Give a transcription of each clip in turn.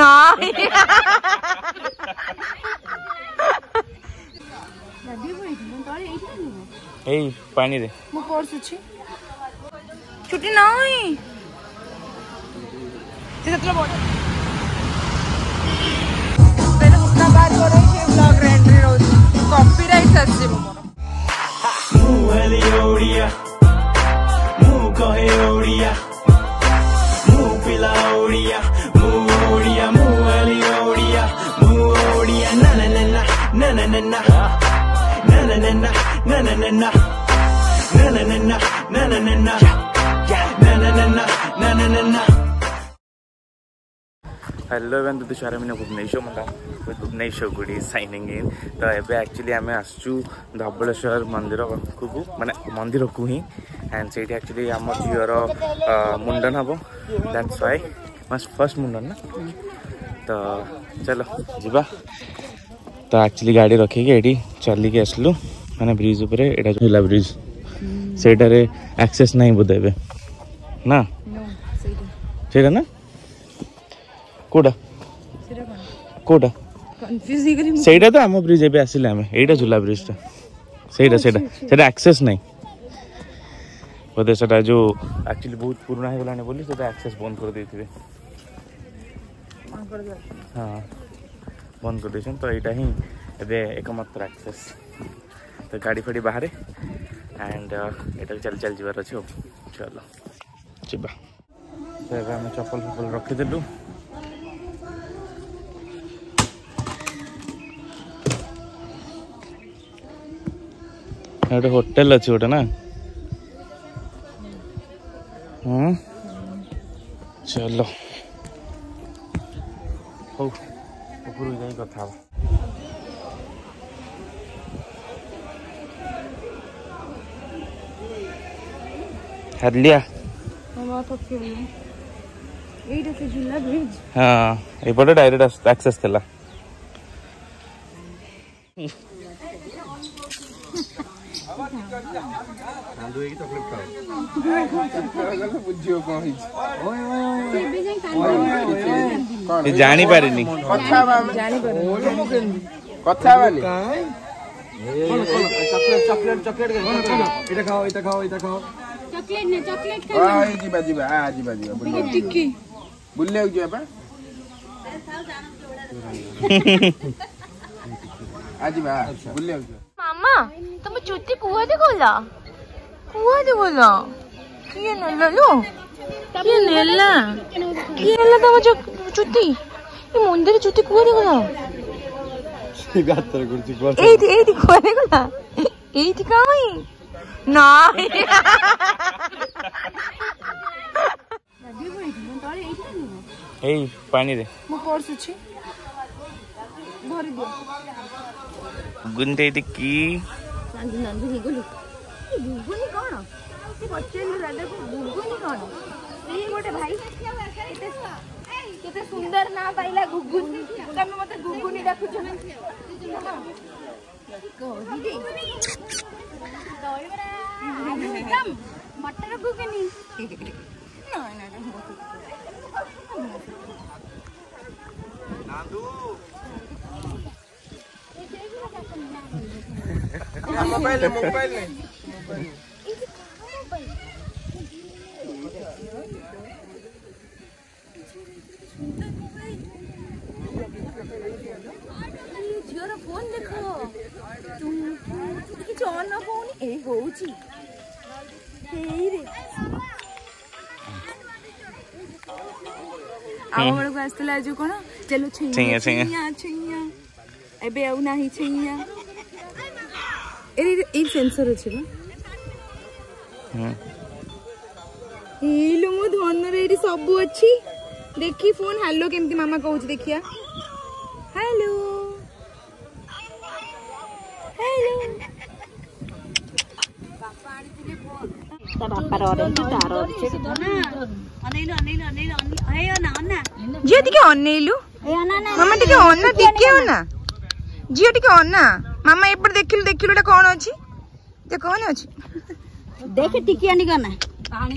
नहीं এই পানি রে মু copy na na na na na na na na na na na na na na na na na na hello एभेन दुदुसारा मिना भुवनेश्वर मका भुवनेश्वर गुडी साइनिङ इन त एबे एक्चुली आमे आसछु धवलेश्वर मन्दिर कुकु माने मन्दिर कु हि एन्ड सेट एक्चुली आमो जियर मुंडन हबो दैट्स व्हाई मस फर्स्ट मुंडन ना त चलो जिबा त एक्चुअली गाडी रखे के एडी चली के आसलु ମାନେ ବ୍ରିଜ୍ ଉପରେ ଏଇଟା ଯେଉଁ ହେଲା ବ୍ରିଜ୍ ସେଇଟାରେ ଆକ୍ସେସ୍ ନାହିଁ ବୋଧେ ଏବେ ନା ସେଇଟା ନା କେଉଁଟା କେଉଁଟା ସେଇଟା ତ ଆମ ବ୍ରିଜ୍ ଏବେ ଆସିଲେ ଆମେ ଏଇଟା ଝୁଲା ବ୍ରିଜ୍ଟା ସେଇଟା ସେଇଟା ସେଇଟା ଆକ୍ସେସ୍ ନାହିଁ ବୋଧେ ସେଟା ଯେଉଁ ଆକ୍ଚୁଆଲି ବହୁତ ପୁରୁଣା ହେଇଗଲାଣି ବୋଲି ସେଟା ଆକ୍ସେସ୍ ବନ୍ଦ କରିଦେଇଥିବେ ହଁ ବନ୍ଦ କରିଦେଇଛନ୍ତି ତ ଏଇଟା ହିଁ ଏବେ ଏକମାତ୍ର ଆକ୍ସେସ୍ ତ ଗାଡ଼ି ଫାଡ଼ି ବାହାରେ ଆଣ୍ଡ ଏଟାରେ ଚାଲି ଚାଲି ଯିବାର ଅଛି ଆଉ ଚାଲ ଯିବା ତ ଏବେ ଆମେ ଚପଲ ଫପଲ ରଖିଦେଲୁ ଗୋଟେ ହୋଟେଲ ଅଛି ଗୋଟେ ନା ହଁ ଚଲ ହଉ ଉପରକୁ ଯାଇ କଥା ହେବା हर लिया हाँ ये डायरेक्ट एक्सेस थला ଜାଣି ପାରିନି କଥା ହେବାନି ଚକଲେଟ୍ ଚକଲେଟ୍ ଚକଲେଟ୍ ଖାଅ ଏଇଟା ଖାଅ ଏଇଟା ଖାଅ ଚକୋଲେଟ୍ ନା ଚକୋଲେଟ୍ ଖାଇବା ହଁ ଯିବା ଯିବା ଆ ଯିବା ଯିବା ବୁଲି ଟିକି ବୁଲିବାକୁ ଯିବା ପା ଆ ଯିବା ବୁଲିବାକୁ ଯିବା ମାମା ତମ ଚୁଟି କୁଆଡ଼େ ଗଲା କୁଆଡ଼େ ଗଲା କିଏ ନେଲା ଲୋ କିଏ ନେଲା କିଏ ନେଲା ତମ ଚୁଟି ଏ ମୁଣ୍ଡରେ ଚୁଟି କୁଆଡ଼େ ଗଲା এইটি এইটি কুয়ারে গলা এইটি কামাই নয় ଏଇ ପାଣିରେ ମୋ ପର୍ସ ଅଛି ଭରି ଦିଅ ଗୁଗୁନି ଦେଇଦି କି ନାନ୍ଦି ନାନ୍ଦି ହେଇଗଲୁ ଗୁଗୁନି କ'ଣ ସେ ପଚାରିଲୁ ଦାଦାକୁ ଗୁଗୁନି କ'ଣ ସେ ଗୋଟେ ଭାଇ କେତେ କେତେ ସୁନ୍ଦର ନାଁ ପାଇଲା ଗୁଗୁନି ତମେ ମତେ ଗୁଗୁନି ଡାକୁଛ ମଟର ଗୁଗୁନି মোবাইল মোবাইল নেই ଝିଅର ଫୋନ ଦେଖ ତୁ କିଛି ଅନ୍ ହଉନି ଏଇ ହଉଛି ଏଇରେ ଆମ ବେଳକୁ ଆସିଥିଲା ଯୋଉ କଣ ଚାଲୁ ଛୁଇଁଆ ଛୁଇଁଆ ଏବେ ଆଉ ନାହିଁ ଛୁଇଁଆ ଏଇ ସେନ୍ସର ଅଛି ବା ଏଇଲୋ ମୋ ଧନର ଏଇଠି ସବୁ ଅଛି ଦେଖି ଫୋନ ହ୍ୟାଲୋ କେମିତି ମାମା କହୁଛି ଦେଖିଆ ହ୍ୟାଲୋ ତା ବାପାର ଅରେଞ୍ଜ ତାର ଅରେଞ୍ଜ జియోటికి అన్నయ్యలు మమ్మటికి అన్న దిక్కే ఉన్నా జియోటికి అన్న మమ్మ ఎప్పుడు దెక్కిలు దెక్కిలుట కోణ వచ్చి కోణ వచ్చి దేఖ టికి అని కన్నా పాణి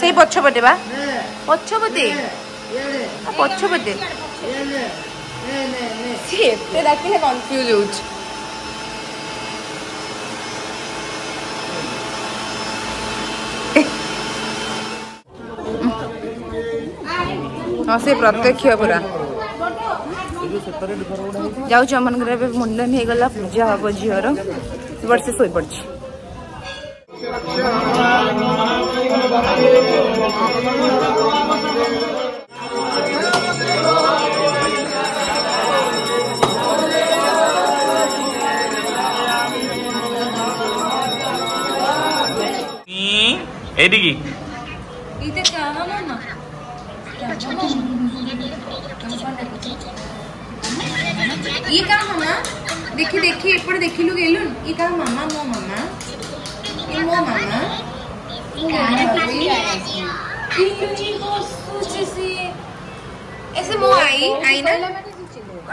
ସେଇ ପଛ ପଟେ ବା ପଛ ପଟେ ପଛ ପଟେ ସିଏ ଏତେ ଡାକିଲେ କନଫ୍ୟୁଜ୍ ହେଉଛି ହଁ ସେ ପ୍ରତ୍ୟକ୍ଷ ପୁରା ଯାଉଛି ଆମମାନଙ୍କର ଏବେ ମୁଣ୍ଡନ ହେଇଗଲା ପୂଜା ହବ ଝିଅର ବର୍ଷେ ଶୋଇପଡ଼ିଛି এদিকে এইতে देखी देखी एपटे देखिलु गेलुन ये का मामा मो मामा मो मामा ऐसे मो आई आईना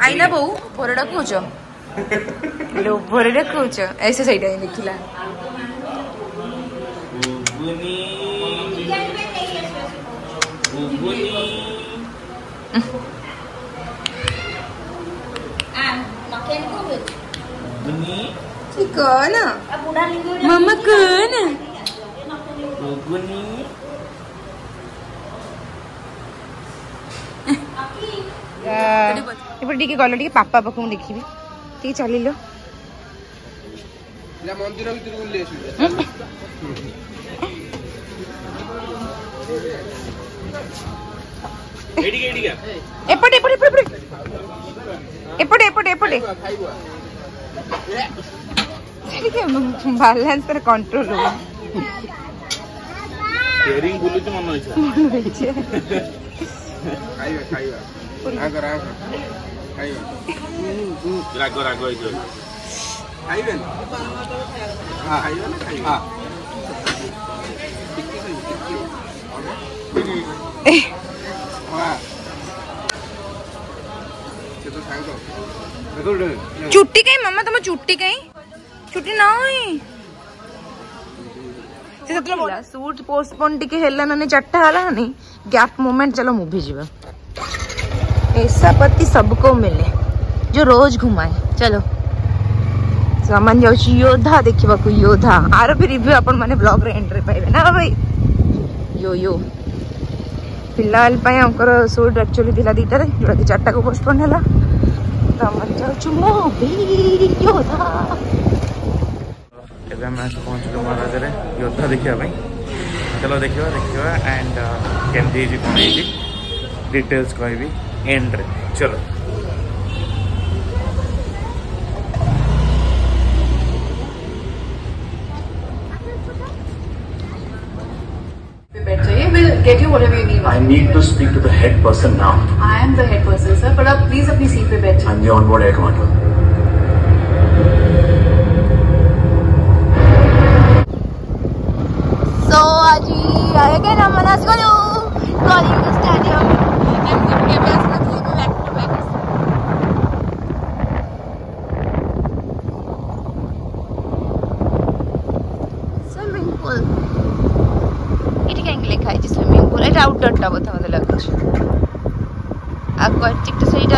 आईना बो भोरे डाकुच लो भोरे डाकुच ऐसे सही टाइम देखिला गुगुनी गुगुनी आ मकेन को गुगुनी कौन मम्मा कौन ঘুগনি ଏପଟେ ଟିକେ ଗଲ ଟିକେ ପାପା ପାଖକୁ ଦେଖିବି ଟିକେ ଚାଲିଲ ମନ୍ଦିର ଭିତରକୁ ଏପଟେ ଏପଟେ ଏପଟେ ଏପଟେ ଏପଟେ ଏପଟେ ଟିକେ ବାଲାନ୍ସର କଣ୍ଟ୍ରୋଲ ହବ ইয়ারিং বুলুছে মনে হয়েছে মনে হয়েছে খাইবে খাইবে রাগ রাগ খাইবে রাগ রাগ হয়েছে খাইবেন হ্যাঁ খাইবেন হ্যাঁ ચુટ્ટી કઈ મમ્મા તમે ચુટ્ટી કઈ ચુટ્ટી ના હોય ସେତେବେଳେ ସୁଟ୍ ପୋଷ୍ଟପୋନ୍ ଟିକେ ହେଲା ନା ଚାରିଟା ହେଲାନି ଗ୍ୟାପ୍ ମୁମେଣ୍ଟ ଚାଲ ମୁଭି ଯିବା ऐसा पति सबको मिले जो रोज घुमाए चलो सामान जाऊँ योद्धा देखा योद्धा आर भी रिव्यू आपण मैंने ब्लग रे एंट्री पाइबे ना भाई यो यो फिलहाल आमकर सुट एक्चुअली दिला दुटारे जोटा कि चार्टा को पोस्टपोन है तो आम जाऊँ मुभि योद्धा ଏବେ ଆମେ ଆସି ପହଞ୍ଚିଲୁ ମହାରାଜାରେ ଯୋଦ୍ଧା ଦେଖିବା ପାଇଁ ଚାଲ ଦେଖିବା ଦେଖିବା ଆଣ୍ଡ କେମିତି ହେଇଛି କ'ଣ ହେଇଛି ଡିଟେଲ୍ସ କହିବି ଏଣ୍ଡରେ ଚଲୋ get you whatever you need. I need to speak to the head person now. I am the head person, sir. But आप please अपनी seat पे बैठ जाइए. I'm the onboard air commander. Oggi è che non me la sgolo Calling the stadium I'm going to get back to back to back Swimming pool এটা কেন লেখা আছে swimming pool এটা আউটডোরটা বোধ আমাদের লাগছে আর কয়েকটি একটা সেটা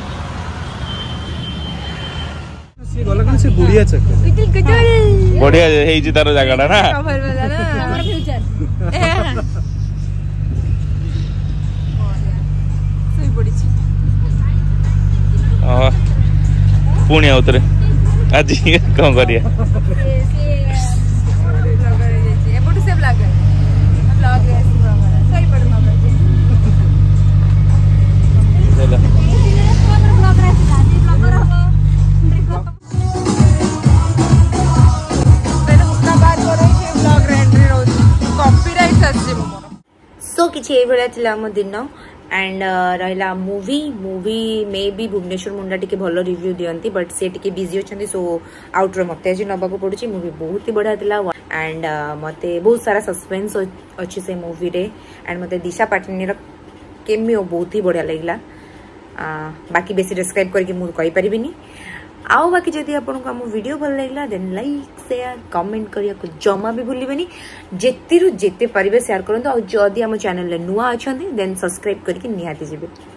ସିଏ ଗଲା କ'ଣ ସିଏ ବୁଢ଼ିଆ ଚାକିରି ବଢିଆ ହେଇଛି ତାର ଜାଗାଟା ନା ପୁଣି ଆଉ ଥରେ ଆଜି କ'ଣ କରିବା दिन एंड रहा मूवी मूवी मे भी भुवनेश्वर मुंडा टी भल रिव्यू दिखती बट सी टी बिजी अच्छे सो आउट्रे मत आज नाक पड़ी मूवी बहुत ही बढ़िया था एंड uh, मत बहुत सारा सस्पेन्स अच्छे से मूवी रे एंड मत दिशा पाटनी रेमी बहुत ही बढ़िया लगला uh, बाकी बेस डिस्क्राइब करके मुझे कहीपरि ଆଉ ବାକି ଯଦି ଆପଣଙ୍କୁ ଆମ ଭିଡ଼ିଓ ଭଲ ଲାଗିଲା ଦେନ୍ ଲାଇକ୍ ସେୟାର କମେଣ୍ଟ କରିବାକୁ ଜମା ବି ଭୁଲିବେନି ଯେତେରୁ ଯେତେ ପାରିବେ ସେୟାର କରନ୍ତୁ ଆଉ ଯଦି ଆମ ଚ୍ୟାନେଲରେ ନୂଆ ଅଛନ୍ତି ଦେନ୍ ସବସ୍କ୍ରାଇବ୍ କରିକି ନିହାତି ଯିବେ